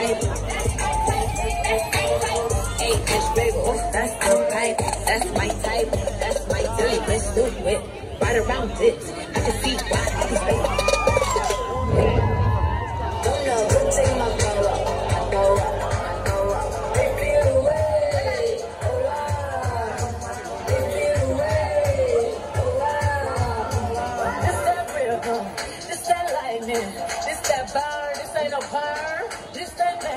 pipe. Eight inch baby, that's my type. That's my type. That's my type. Let's do it. Right around this, I can see why I can stay. This that lightning, this that fire, this ain't no fire.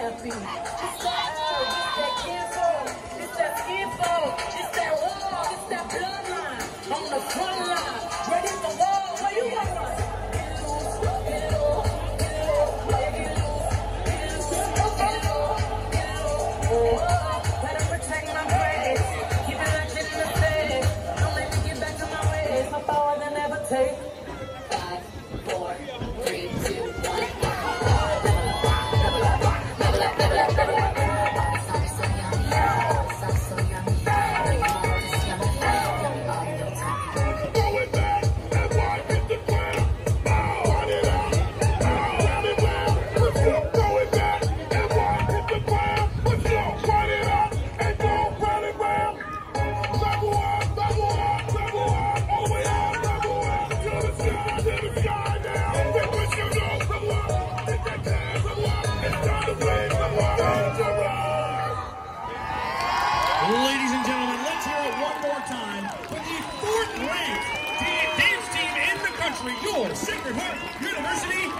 That nappy. This that herb. This that kinfolk. This that skinfolk. This that wall. This that bloodline. On the front line. Ready for war. Where you? Get loose, more time for the fourth ranked dance team in the country, your Sacred Heart University